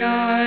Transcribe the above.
God.